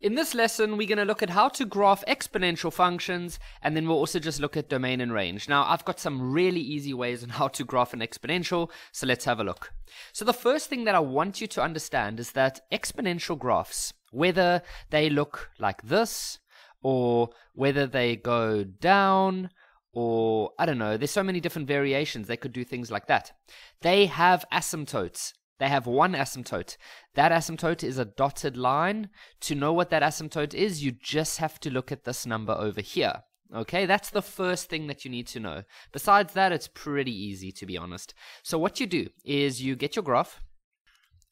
In this lesson, we're going to look at how to graph exponential functions, and then we'll also just look at domain and range. Now, I've got some really easy ways on how to graph an exponential, so let's have a look. So the first thing that I want you to understand is that exponential graphs, whether they look like this, or whether they go down, or I don't know, there's so many different variations. They could do things like that. They have asymptotes. They have one asymptote. That asymptote is a dotted line. To know what that asymptote is, you just have to look at this number over here. Okay, that's the first thing that you need to know. Besides that, it's pretty easy to be honest. So, what you do is you get your graph,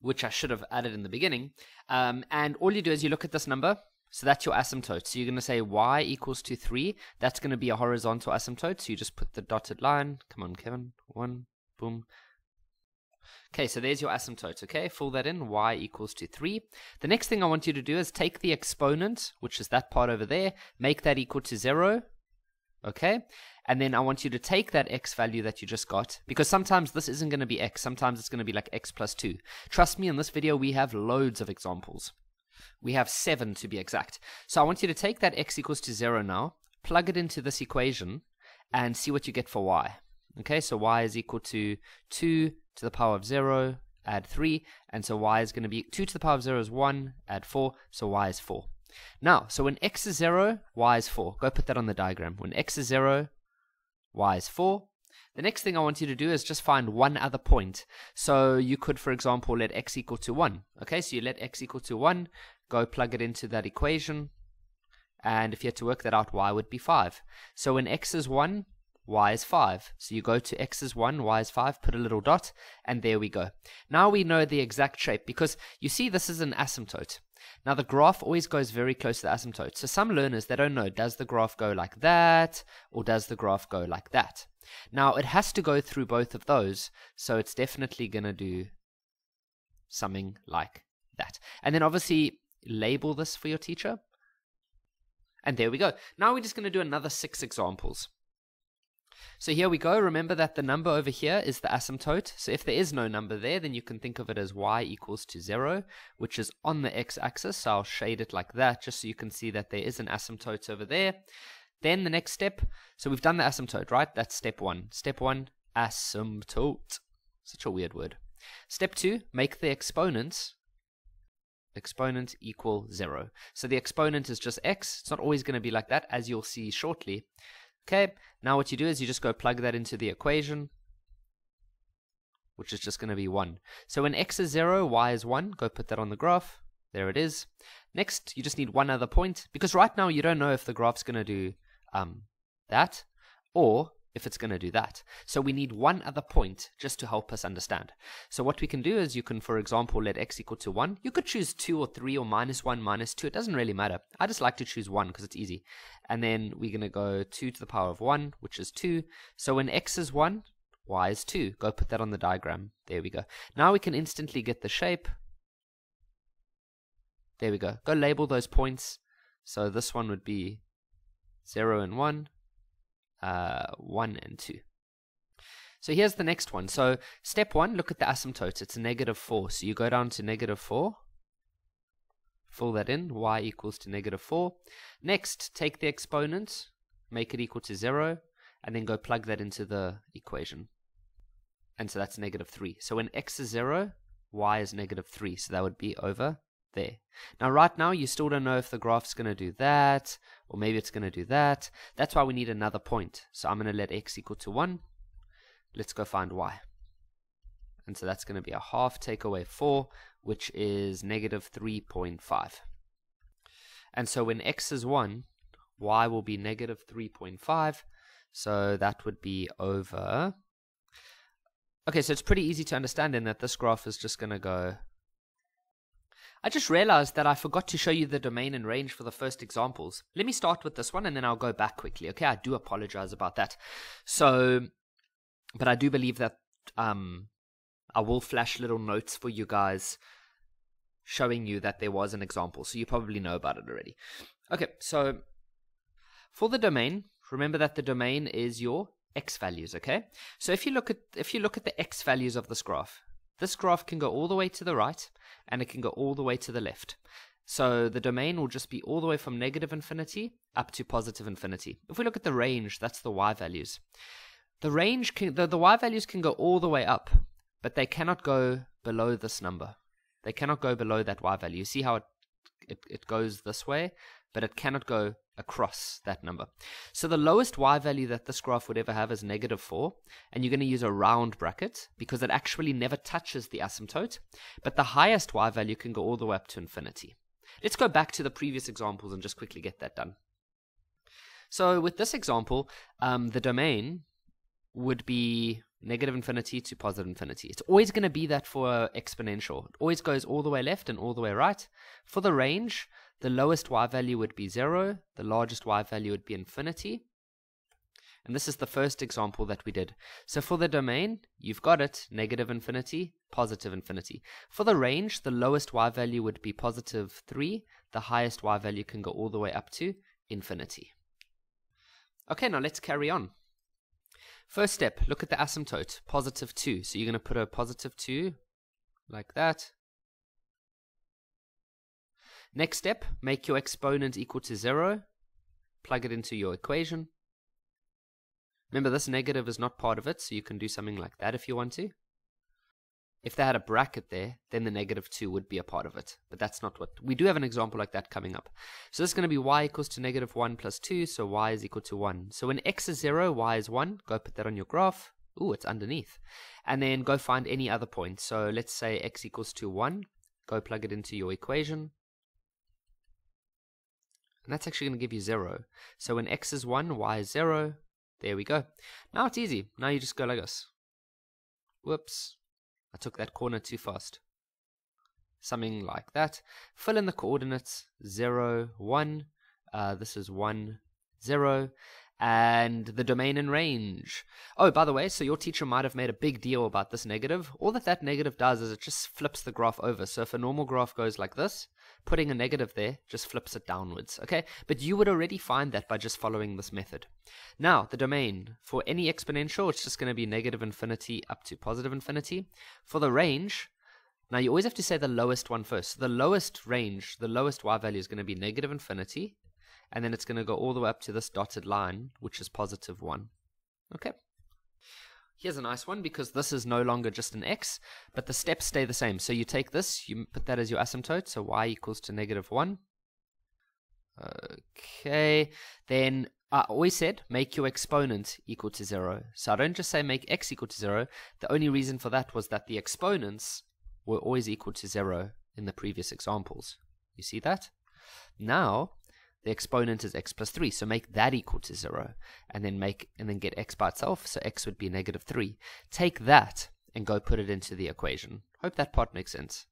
which I should have added in the beginning, um, and all you do is you look at this number. So, that's your asymptote. So, you're going to say y equals to 3. That's going to be a horizontal asymptote. So, you just put the dotted line. Come on, Kevin. One, boom, Okay, so there's your asymptote, okay? Fill that in, y equals to 3. The next thing I want you to do is take the exponent, which is that part over there, make that equal to 0, okay? And then I want you to take that x value that you just got, because sometimes this isn't going to be x, sometimes it's going to be like x plus 2. Trust me, in this video we have loads of examples. We have 7 to be exact. So I want you to take that x equals to 0 now, plug it into this equation, and see what you get for y. Okay, so y is equal to 2 to the power of 0, add 3, and so y is going to be 2 to the power of 0 is 1, add 4, so y is 4. Now, so when x is 0, y is 4. Go put that on the diagram. When x is 0, y is 4. The next thing I want you to do is just find one other point. So you could, for example, let x equal to 1. Okay, so you let x equal to 1, go plug it into that equation, and if you had to work that out, y would be 5. So when x is 1, y is 5. So you go to x is 1, y is 5, put a little dot, and there we go. Now we know the exact shape because you see this is an asymptote. Now the graph always goes very close to the asymptote. So some learners, they don't know, does the graph go like that or does the graph go like that? Now it has to go through both of those, so it's definitely going to do something like that. And then obviously label this for your teacher. And there we go. Now we're just going to do another six examples. So here we go. Remember that the number over here is the asymptote. So if there is no number there, then you can think of it as y equals to 0, which is on the x-axis. So I'll shade it like that just so you can see that there is an asymptote over there. Then the next step, so we've done the asymptote, right? That's step one. Step one, asymptote. Such a weird word. Step two, make the exponents exponent equal 0. So the exponent is just x. It's not always going to be like that, as you'll see shortly. Okay, now what you do is you just go plug that into the equation, which is just going to be 1. So when x is 0, y is 1, go put that on the graph. There it is. Next, you just need one other point, because right now you don't know if the graph's going to do um, that, or if it's going to do that. So we need one other point just to help us understand. So what we can do is you can, for example, let x equal to 1. You could choose 2 or 3 or minus 1, minus 2. It doesn't really matter. I just like to choose 1 because it's easy. And then we're going to go 2 to the power of 1, which is 2. So when x is 1, y is 2. Go put that on the diagram. There we go. Now we can instantly get the shape. There we go. Go label those points. So this one would be 0 and 1 uh, 1 and 2. So here's the next one. So step 1, look at the asymptote. It's a negative 4. So you go down to negative 4. Fill that in. y equals to negative 4. Next, take the exponent, make it equal to 0, and then go plug that into the equation. And so that's negative 3. So when x is 0, y is negative 3. So that would be over there. Now, right now, you still don't know if the graph's going to do that, or maybe it's going to do that. That's why we need another point. So I'm going to let x equal to 1. Let's go find y. And so that's going to be a half take away 4, which is negative 3.5. And so when x is 1, y will be negative 3.5. So that would be over. Okay, so it's pretty easy to understand in that this graph is just going to go I just realized that I forgot to show you the domain and range for the first examples. Let me start with this one and then I'll go back quickly. Okay, I do apologize about that. So, but I do believe that um, I will flash little notes for you guys showing you that there was an example. So you probably know about it already. Okay, so for the domain, remember that the domain is your x values, okay? So if you look at if you look at the x values of this graph, this graph can go all the way to the right and it can go all the way to the left. So the domain will just be all the way from negative infinity up to positive infinity. If we look at the range, that's the y values. The range can, the, the y values can go all the way up, but they cannot go below this number. They cannot go below that y value. You see how it, it, it goes this way, but it cannot go across that number. So the lowest y value that this graph would ever have is negative 4, and you're going to use a round bracket because it actually never touches the asymptote, but the highest y value can go all the way up to infinity. Let's go back to the previous examples and just quickly get that done. So with this example, um, the domain would be negative infinity to positive infinity. It's always going to be that for exponential. It always goes all the way left and all the way right. For the range, the lowest y value would be 0, the largest y value would be infinity. And this is the first example that we did. So for the domain, you've got it, negative infinity, positive infinity. For the range, the lowest y value would be positive 3, the highest y value can go all the way up to infinity. Okay, now let's carry on. First step, look at the asymptote, positive 2. So you're going to put a positive 2 like that. Next step, make your exponent equal to 0. Plug it into your equation. Remember, this negative is not part of it, so you can do something like that if you want to. If they had a bracket there, then the negative 2 would be a part of it. But that's not what... We do have an example like that coming up. So this is going to be y equals to negative 1 plus 2, so y is equal to 1. So when x is 0, y is 1. Go put that on your graph. Ooh, it's underneath. And then go find any other point. So let's say x equals to 1. Go plug it into your equation. And that's actually going to give you 0. So when x is 1, y is 0. There we go. Now it's easy. Now you just go like this. Whoops. I took that corner too fast. Something like that. Fill in the coordinates 0, 1. Uh, this is 1, 0 and the domain and range. Oh, by the way, so your teacher might have made a big deal about this negative. All that that negative does is it just flips the graph over. So if a normal graph goes like this, putting a negative there just flips it downwards, okay? But you would already find that by just following this method. Now, the domain, for any exponential, it's just going to be negative infinity up to positive infinity. For the range, now you always have to say the lowest one first. So The lowest range, the lowest y value is going to be negative infinity and then it's going to go all the way up to this dotted line, which is positive 1. Okay. Here's a nice one because this is no longer just an x, but the steps stay the same. So you take this, you put that as your asymptote, so y equals to negative 1. Okay, then I always said make your exponent equal to 0. So I don't just say make x equal to 0. The only reason for that was that the exponents were always equal to 0 in the previous examples. You see that? Now, the exponent is x plus 3 so make that equal to 0 and then make and then get x by itself so x would be negative 3 take that and go put it into the equation. Hope that part makes sense.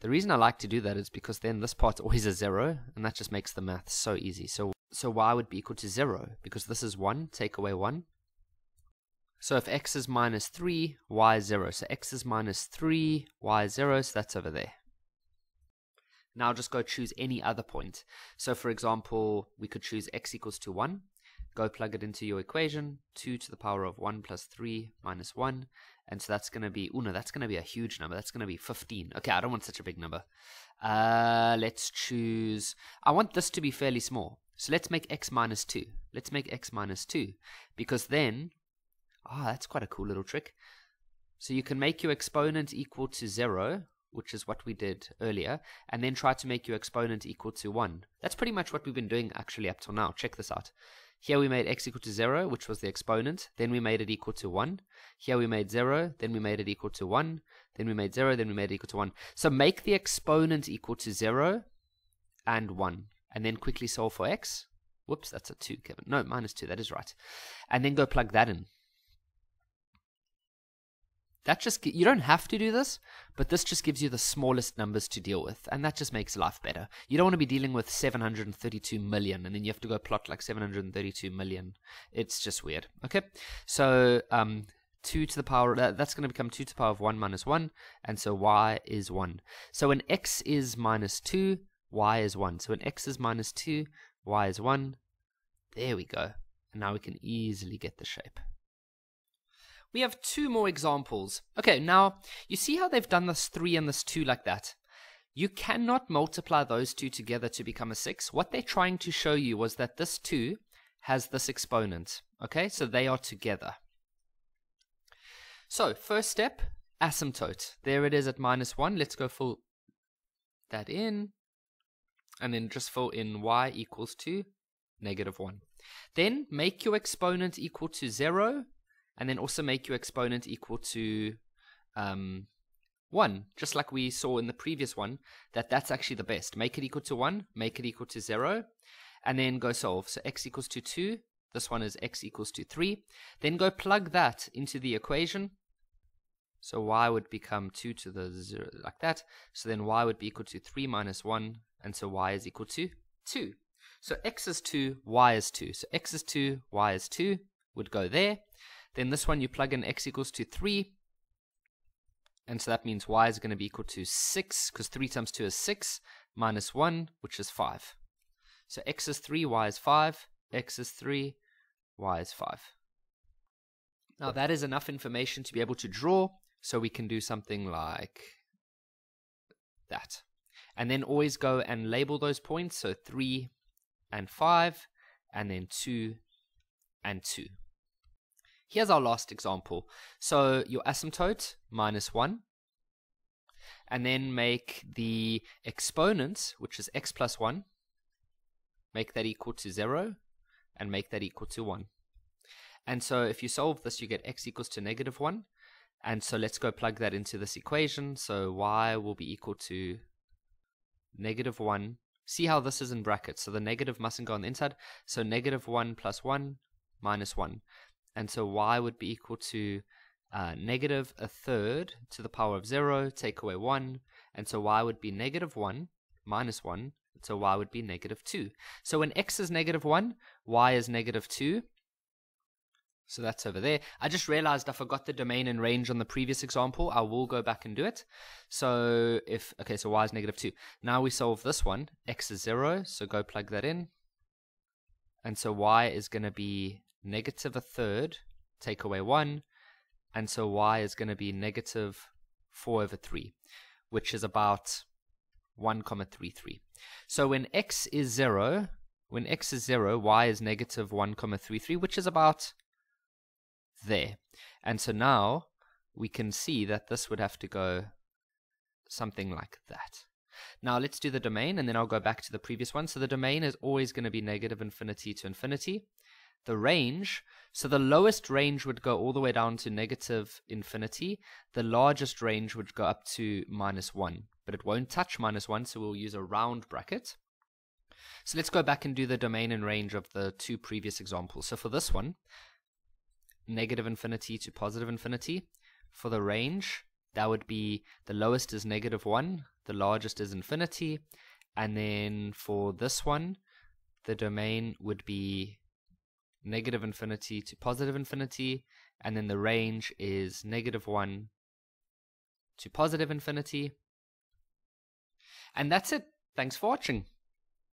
The reason I like to do that is because then this part's always a 0 and that just makes the math so easy. So so y would be equal to 0 because this is 1 take away 1 so if x is minus 3 y is 0 so x is minus 3 y is 0 so that's over there now just go choose any other point. So for example, we could choose x equals to 1. Go plug it into your equation. 2 to the power of 1 plus 3 minus 1. And so that's going to be, oh no, that's going to be a huge number. That's going to be 15. Okay, I don't want such a big number. Uh, let's choose, I want this to be fairly small. So let's make x minus 2. Let's make x minus 2. Because then, ah, oh, that's quite a cool little trick. So you can make your exponent equal to 0 which is what we did earlier, and then try to make your exponent equal to 1. That's pretty much what we've been doing actually up till now. Check this out. Here we made x equal to 0, which was the exponent. Then we made it equal to 1. Here we made 0. Then we made it equal to 1. Then we made 0. Then we made it equal to 1. So make the exponent equal to 0 and 1. And then quickly solve for x. Whoops, that's a 2, Kevin. No, minus 2. That is right. And then go plug that in that just you don't have to do this but this just gives you the smallest numbers to deal with and that just makes life better. You don't want to be dealing with 732 million and then you have to go plot like 732 million. It's just weird okay? So um 2 to the power uh, that's going to become 2 to the power of 1 minus 1 and so y is 1 so when x is minus 2 y is 1 so when x is minus 2 y is 1 there we go. And now we can easily get the shape we have two more examples. Okay, now you see how they've done this 3 and this 2 like that? You cannot multiply those two together to become a 6. What they're trying to show you was that this 2 has this exponent. Okay, so they are together. So, first step, asymptote. There it is at minus 1. Let's go fill that in. And then just fill in y equals to negative 1. Then make your exponent equal to 0 and then also make your exponent equal to um, 1, just like we saw in the previous one, that that's actually the best. Make it equal to 1, make it equal to 0, and then go solve. So x equals to 2, this one is x equals to 3. Then go plug that into the equation. So y would become 2 to the 0, like that. So then y would be equal to 3 minus 1, and so y is equal to 2. So x is 2, y is 2. So x is 2, y is 2 would go there. Then this one you plug in x equals to 3. And so that means y is going to be equal to 6, because 3 times 2 is 6, minus 1, which is 5. So x is 3, y is 5, x is 3, y is 5. Now that is enough information to be able to draw, so we can do something like that. And then always go and label those points, so 3 and 5, and then 2 and 2. Here's our last example. So your asymptote, minus 1. And then make the exponent, which is x plus 1, make that equal to 0, and make that equal to 1. And so if you solve this, you get x equals to negative 1. And so let's go plug that into this equation. So y will be equal to negative 1. See how this is in brackets. So the negative mustn't go on the inside. So negative 1 plus 1 minus 1. And so y would be equal to uh, negative a third to the power of 0, take away 1. And so y would be negative 1 minus 1. So y would be negative 2. So when x is negative 1, y is negative 2. So that's over there. I just realized I forgot the domain and range on the previous example. I will go back and do it. So if, okay, so y is negative 2. Now we solve this one. x is 0, so go plug that in. And so y is going to be negative a third, take away 1, and so y is going to be negative 4 over 3, which is about 1 comma 33. So when x is 0, when x is 0, y is negative 1 comma 33, which is about there. And so now we can see that this would have to go something like that. Now let's do the domain and then I'll go back to the previous one. So the domain is always going to be negative infinity to infinity the range. So the lowest range would go all the way down to negative infinity. The largest range would go up to minus 1, but it won't touch minus 1, so we'll use a round bracket. So let's go back and do the domain and range of the two previous examples. So for this one, negative infinity to positive infinity. For the range, that would be the lowest is negative 1, the largest is infinity. And then for this one, the domain would be negative infinity to positive infinity, and then the range is negative 1 to positive infinity. And that's it. Thanks for watching.